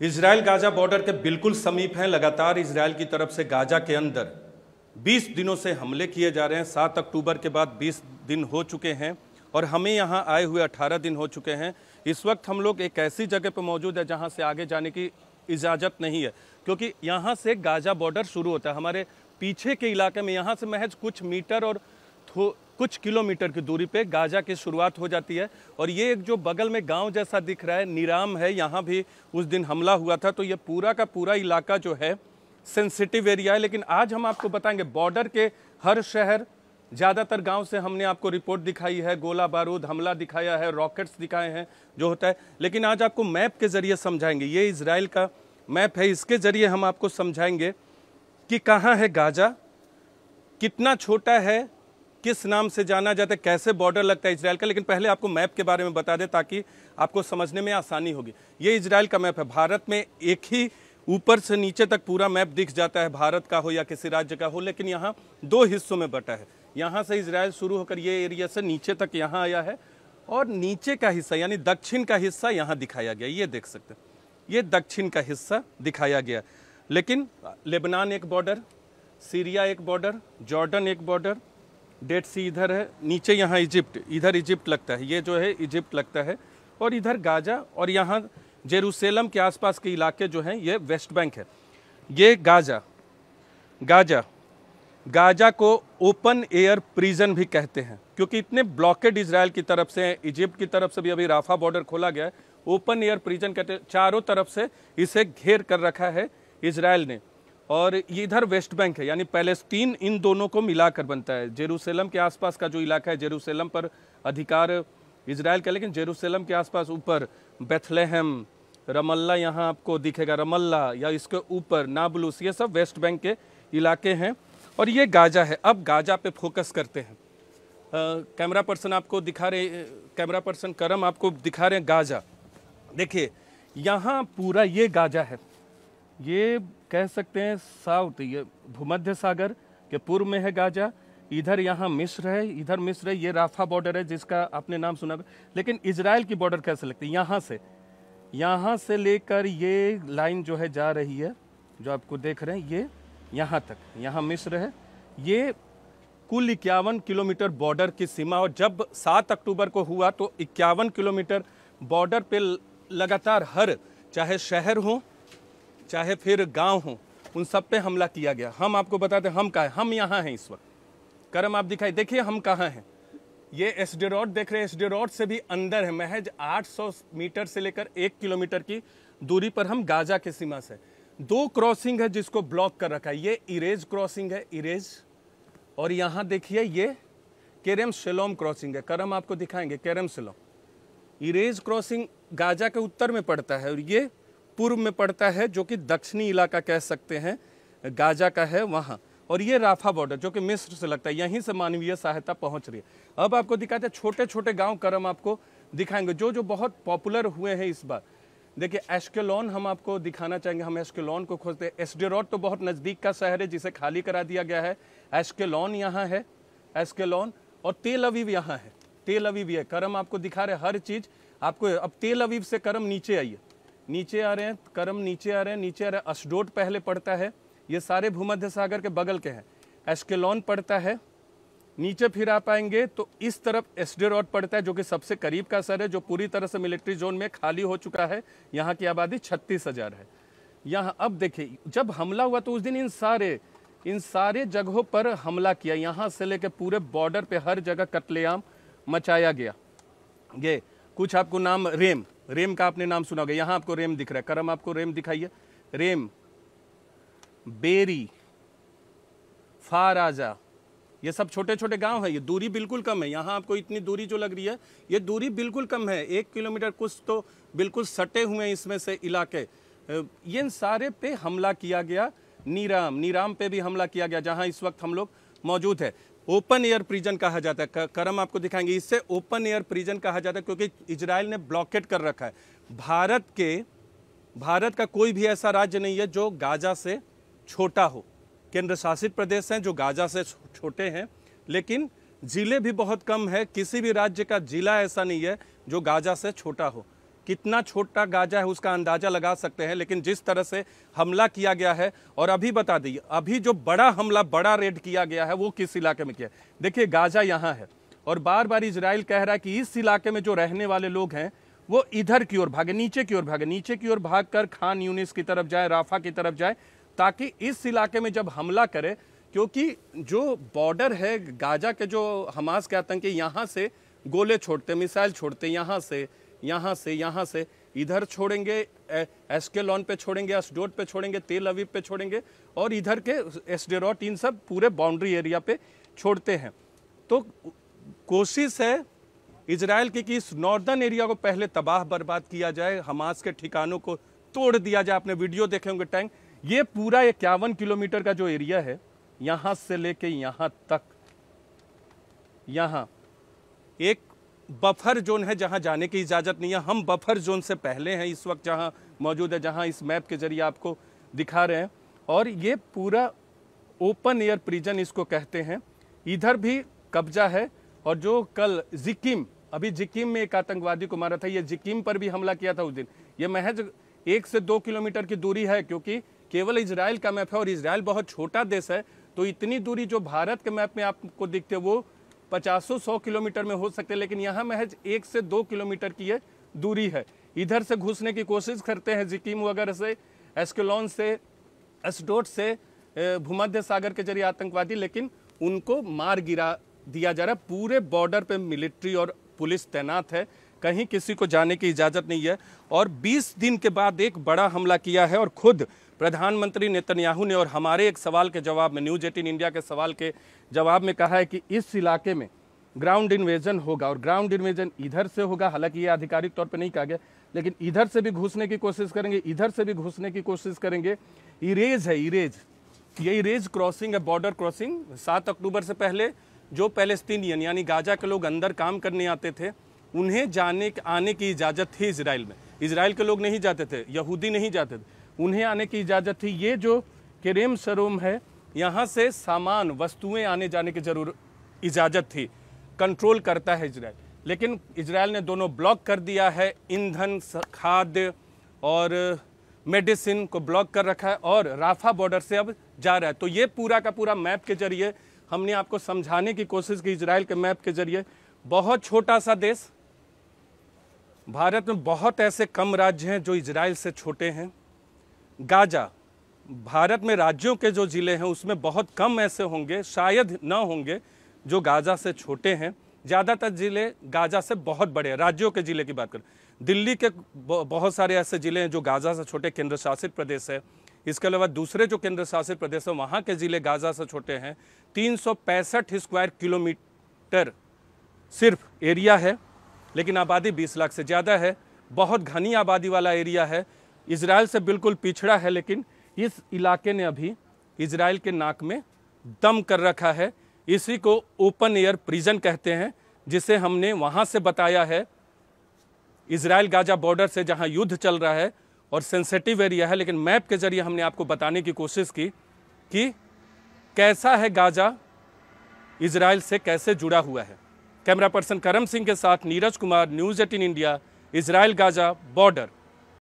Israel Gaza border के बिल्कुल समीप हैं। लगातार इसराइल की तरफ़ से गाजा के अंदर 20 दिनों से हमले किए जा रहे हैं। 7 अक्टूबर के बाद 20 दिन हो चुके हैं और हमें यहाँ आए हुए 18 दिन हो चुके हैं। इस वक्त हम लोग एक ऐसी जगह पर मौजूद है जहाँ से आगे जाने की इजाज़त नहीं है, क्योंकि यहाँ से गाजा बॉर्डर शुरू होता है। हमारे पीछे के इलाके में यहाँ से महज कुछ मीटर और कुछ किलोमीटर की दूरी पे गाजा की शुरुआत हो जाती है। और ये एक जो बगल में गाँव जैसा दिख रहा है, निराम है, यहाँ भी उस दिन हमला हुआ था। तो ये पूरा का पूरा इलाका जो है सेंसिटिव एरिया है। लेकिन आज हम आपको बताएँगे बॉर्डर के हर शहर, ज़्यादातर गाँव से हमने आपको रिपोर्ट दिखाई है। गोला बारूद, हमला दिखाया है रॉकेट्स दिखाए हैं, जो होता है। लेकिन आज आपको मैप के ज़रिए समझाएँगे। ये इसराइल का मैप है। इसके ज़रिए हम आपको समझाएँगे कि कहाँ है गाजा, कितना छोटा है किस नाम से जाना जाता है, कैसे बॉर्डर लगता है इसराइल का, लेकिन पहले आपको मैप के बारे में बता दें ताकि आपको समझने में आसानी होगी। ये इसराइल का मैप है। भारत में एक ही ऊपर से नीचे तक पूरा मैप दिख जाता है, भारत का हो या किसी राज्य का हो, लेकिन यहाँ दो हिस्सों में बटा है। यहाँ से इसराइल शुरू होकर ये एरिया से नीचे तक यहाँ आया है और नीचे का हिस्सा, यानी दक्षिण का हिस्सा यहाँ दिखाया गया। ये देख सकते हैं। ये दक्षिण का हिस्सा दिखाया गया। लेकिन लेबनान एक बॉर्डर, सीरिया एक बॉर्डर, जॉर्डन एक बॉर्डर डेड सी इधर है, नीचे यहाँ इजिप्ट, इधर इजिप्ट लगता है, ये जो है इजिप्ट लगता है, और इधर गाजा, और यहाँ जेरूसलम के आसपास के इलाके जो हैं, ये वेस्ट बैंक है। ये गाजा गाजा गाजा को ओपन एयर प्रिजन भी कहते हैं, क्योंकि इतने ब्लॉकेड इसराइल की तरफ़ से, इजिप्ट की तरफ़ से भी अभी राफा बॉर्डर खोला गया है, ओपन एयर प्रिजन कहते हैं चारों तरफ़ से इसे घेर कर रखा है इसराइल ने। और ये इधर वेस्ट बैंक है, यानी पैलेस्टीन इन दोनों को मिलाकर बनता है। जेरूसलम के आसपास का जो इलाका है, जेरूसलम पर अधिकार इसराइल का, लेकिन जेरूसलम के आसपास ऊपर बेथलेहम, रमल्ला यहाँ आपको दिखेगा, रमल्ला या इसके ऊपर नाबलूस, ये सब वेस्ट बैंक के इलाके हैं। और ये गाजा है, अब गाजा पे फोकस करते हैं। कैमरा पर्सन आपको दिखा रहे, कैमरा पर्सन करम आपको दिखा रहे हैं गाजा। देखिए, यहाँ पूरा ये गाजा है। ये कह सकते हैं, साउथ, ये भूमध्य सागर के पूर्व में है गाजा, इधर यहाँ मिस्र है, इधर मिस्र है, ये राफा बॉर्डर है जिसका आपने नाम सुना लेकिन इसराइल की बॉर्डर कैसे लगती है? यहाँ से यहाँ से लेकर ये लाइन जो है जा रही है, जो आपको देख रहे हैं, ये यहाँ तक, यहाँ मिस्र है। ये कुल इक्यावन किलोमीटर बॉर्डर की सीमा और जब सात अक्टूबर को हुआ तो इक्यावन किलोमीटर बॉर्डर पे लगातार हर, चाहे शहर हो चाहे फिर गाँव हो, उन सब पे हमला किया गया। हम आपको बताते हम कहा है? हम यहाँ हैं इस वक्त। करम आप दिखाई, देखिए हम कहाँ हैं। ये एस डी रोड देख रहे हैं एस डी रोड से भी अंदर है, महज 800 मीटर से लेकर एक किलोमीटर की दूरी पर हम गाजा के सीमा से। दो क्रॉसिंग है जिसको ब्लॉक कर रखा है। ये इरेज क्रॉसिंग है इरेज और यहाँ देखिए ये केरम शेलोम क्रॉसिंग है। करम आपको दिखाएँगे Kerem Shalom Erez crossing Gaza के उत्तर में पड़ता है और ये पूर्व में पड़ता है, जो कि दक्षिणी इलाका कह सकते हैं, गाजा का है वहाँ। और ये राफा बॉर्डर जो कि मिस्र से लगता है, यहीं से मानवीय सहायता पहुँच रही है। अब आपको दिखाते हैं छोटे छोटे गाँव करम आपको दिखाएँगे। जो जो बहुत पॉपुलर हुए हैं इस बार। देखिए एस्केलॉन हम आपको दिखाना चाहेंगे, हम एस्केलॉन को खोजते हैं। एसडेरॉड तो बहुत नज़दीक का शहर है, जिसे खाली करा दिया गया है। एस्केलॉन यहाँ है एस्केलॉन और तेल अवीव यहाँ है। तेल अवीव है करम आपको दिखा रहे हर चीज़ आपको, अब तेल अवीव से करम नीचे आइए। नीचे आ रहे हैं, करम नीचे आ रहे हैं, नीचे आ रहे हैं, अशडोट पहले पड़ता है, ये सारे भूमध्य सागर के बगल के हैं। एस्केलॉन पड़ता है, नीचे फिर आ पाएँगे तो इस तरफ़ एसडेरॉड पड़ता है, जो कि सबसे करीब का सर है, जो पूरी तरह से मिलिट्री जोन में खाली हो चुका है, यहाँ की आबादी छत्तीस हज़ार है। यहाँ अब देखिए, जब हमला हुआ तो उस दिन इन सारे इन सारे जगहों पर हमला किया। यहाँ से लेकर पूरे बॉर्डर पे हर जगह कत्लेआम मचाया गया। ये, कुछ आपको नाम, रेम। रेम का आपने नाम सुना होगा। यहाँ आपको रेम दिख रहा है। करम, आपको रेम दिखाइए। रेम, बेरी, फाराजा, ये सब छोटे छोटे गाँव है। ये दूरी बिल्कुल कम है। यहाँ आपको इतनी दूरी जो लग रही है, ये दूरी बिल्कुल कम है। एक किलोमीटर कुछ तो बिल्कुल सटे हुए हैं इसमें से इलाके। ये सारे पे हमला किया गया। नीराम नीराम पे भी हमला किया गया, जहाँ इस वक्त हम लोग मौजूद है। ओपन एयर प्रिजन कहा जाता है। करम आपको दिखाएँगे। इससे ओपन एयर प्रिजन कहा जाता है क्योंकि इजराइल ने ब्लॉकेट कर रखा है। भारत के, भारत का कोई भी ऐसा राज्य नहीं है जो गाजा से छोटा हो। केंद्र शासित प्रदेश हैं जो गाजा से छोटे हैं, लेकिन ज़िले भी बहुत कम है। किसी भी राज्य का जिला ऐसा नहीं है जो गाजा से छोटा हो। कितना छोटा गाजा है उसका अंदाज़ा लगा सकते हैं, लेकिन जिस तरह से हमला किया गया है, और अभी बता दी, अभी जो बड़ा हमला, बड़ा रेड किया गया है, वो किस इलाके में किया? देखिए, गाजा यहाँ है, और बार बार इसराइल कह रहा है कि इस इलाके में जो रहने वाले लोग हैं, वो इधर की ओर भागे, नीचे की ओर भागे, नीचे की ओर भागकर खान यूनिस की तरफ़ जाए, राफा की तरफ़ जाए, ताकि इस इलाके में जब हमला करे, क्योंकि जो बॉर्डर है, गाजा के जो हमास के आतंकी यहाँ से गोले छोड़ते मिसाइल छोड़ते यहाँ से यहाँ से यहाँ से, इधर छोड़ेंगे एस्केलॉन पे छोड़ेंगे एसडोट पे छोड़ेंगे, तेल अवीब पे छोड़ेंगे और इधर के एसडेरोट इन सब पूरे बाउंड्री एरिया पे छोड़ते हैं। तो कोशिश है इसराइल की कि इस नॉर्दर्न एरिया को पहले तबाह बर्बाद किया जाए, हमास के ठिकानों को तोड़ दिया जाए। आपने वीडियो देखे होंगे टैंक। ये पूरा इक्यावन किलोमीटर का जो एरिया है, यहाँ से लेके यहाँ तक, यहाँ, एक बफर जोन है जहाँ जाने की इजाज़त नहीं है। हम बफर जोन से पहले हैं इस वक्त जहाँ मौजूद है, जहाँ इस मैप के ज़रिए आपको दिखा रहे हैं। और ये पूरा ओपन एयर प्रिजन इसको कहते हैं। इधर भी कब्जा है और जो कल जिकिम अभी जिकिम में एक आतंकवादी को मारा था, ये जिकिम पर भी हमला किया था उस दिन। ये महज एक से दो किलोमीटर की दूरी है क्योंकि केवल इसराइल का मैप है और इसराइल बहुत छोटा देश है तो इतनी दूरी जो भारत के मैप में आपको दिखते वो पचासों सौ किलोमीटर में हो सकते हैं, लेकिन यहाँ महज एक से दो किलोमीटर की ये दूरी है। इधर से घुसने की कोशिश करते हैं जिकीम वगैरह से, एस्केलॉन से, एसडोट से भूमध्य सागर के ज़रिए आतंकवादी, लेकिन उनको मार गिरा दिया जा रहा है। पूरे बॉर्डर पे मिलिट्री और पुलिस तैनात है। कहीं किसी को जाने की इजाज़त नहीं है। और 20 दिन के बाद एक बड़ा हमला किया है और खुद प्रधानमंत्री नेतन्याहू ने और हमारे एक सवाल के जवाब में, न्यूज़ एटीन इंडिया के सवाल के जवाब में कहा है कि इस इलाके में ग्राउंड इन्वेजन होगा और ग्राउंड इन्वेजन इधर से होगा। हालाँकि ये आधिकारिक तौर पर नहीं कहा गया, लेकिन इधर से भी घुसने की कोशिश करेंगे, इधर से भी घुसने की कोशिश करेंगे। इरेज है इरेज ये इरेज क्रॉसिंग है बॉर्डर क्रॉसिंग सात अक्टूबर से पहले जो पैलेस्तीनियन यानी गाजा के लोग अंदर काम करने आते थे, उन्हें जाने, आने की इजाज़त थी इसराइल में। इसराइल के लोग नहीं जाते थे, यहूदी नहीं जाते थे। उन्हें आने की इजाज़त थी। ये जो केरेम सरोम है, यहाँ से सामान, वस्तुएँ आने जाने की ज़रूर इजाज़त थी। कंट्रोल करता है इसराइल लेकिन इसराइल ने दोनों ब्लॉक कर दिया है। ईंधन खाद्य और मेडिसिन को ब्लॉक कर रखा है और राफा बॉर्डर से अब जा रहा है। तो ये पूरा का पूरा मैप के ज़रिए हमने आपको समझाने की कोशिश की इसराइल के मैप के ज़रिए। बहुत छोटा सा देश। भारत में बहुत ऐसे कम राज्य हैं जो इसराइल से छोटे हैं। गाजा। भारत में राज्यों के जो ज़िले हैं, उसमें बहुत कम ऐसे होंगे, शायद न होंगे, जो गाजा से छोटे हैं। ज़्यादातर ज़िले गाजा से बहुत बड़े हैं। राज्यों के ज़िले की बात करें, दिल्ली के बहुत सारे ऐसे ज़िले हैं जो गाजा से छोटे केंद्र शासित प्रदेश है। इसके अलावा दूसरे जो केंद्र शासित प्रदेश हैं, वहाँ के ज़िले गाजा से छोटे हैं। तीन सौ पैंसठ स्क्वायर किलोमीटर सिर्फ़ एरिया है, लेकिन आबादी 20 लाख से ज़्यादा है। बहुत घनी आबादी वाला एरिया है इसराइल से बिल्कुल पिछड़ा है, लेकिन इस इलाके ने अभी इसराइल के नाक में दम कर रखा है। इसी को ओपन एयर प्रिजन कहते हैं, जिसे हमने वहाँ से बताया है। इसराइल गाजा बॉर्डर से जहाँ युद्ध चल रहा है, और सेंसेटिव एरिया है, लेकिन मैप के ज़रिए हमने आपको बताने की कोशिश की कि कैसा है गाजा, इसराइल से कैसे जुड़ा हुआ है। कैमरा पर्सन करम सिंह के साथ Neeraj Kumar, News Eighteen India, Israel Gaza border.